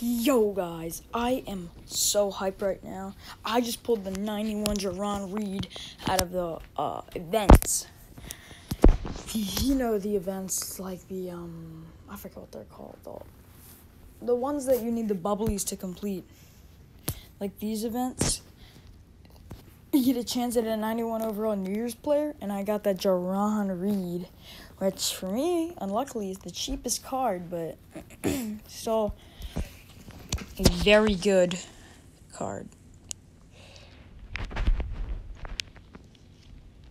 Yo guys, I am so hyped right now. I just pulled the 91 Jarran Reed out of the uh, events. You know the events like the um I forget what they're called though. The ones that you need the bubblies to complete. Like these events. You get a chance at a 91 overall New Year's player, and I got that Jarran Reed, which for me, unluckily, is the cheapest card, but still a very good card.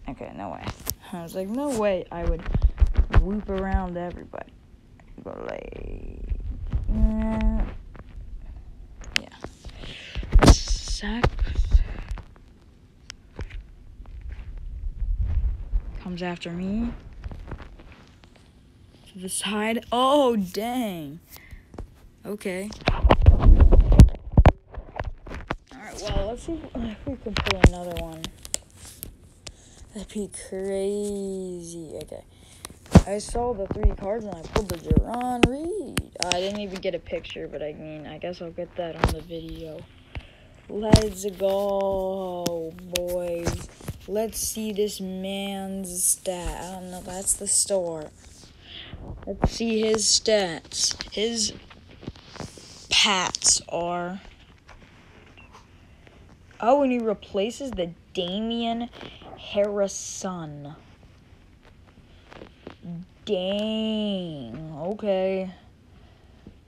Okay, no way. I was like, no way I would whoop around everybody. Go like, yeah. yeah. Sack comes after me to the side. Oh, dang. Okay. Alright, well, let's see if we can pull another one. That'd be crazy. Okay. I saw the three cards and I pulled the Jarran Reed. I didn't even get a picture, but I mean, I guess I'll get that on the video. Let's go, boys. Let's see this man's stat. I don't know, that's the store. Let's see his stats. His Pats are. Oh, and he replaces the Damien Harrison. Dang. Okay.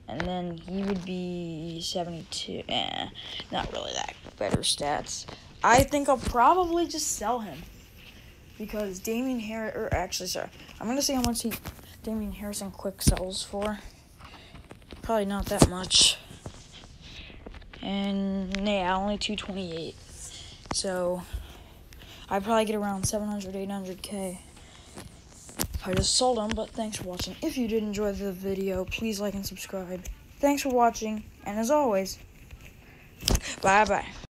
And then he would be 72. Eh, not really that better stats. I think I'll probably just sell him. Because Damien Harrison, or actually, sorry. I'm going to see how much he, Damien Harrison quick sells for. Probably not that much. And yeah, only 228. So I'd probably get around 700, 800k. I just sold them, but thanks for watching. If you did enjoy the video, please like and subscribe. Thanks for watching, and as always, bye bye.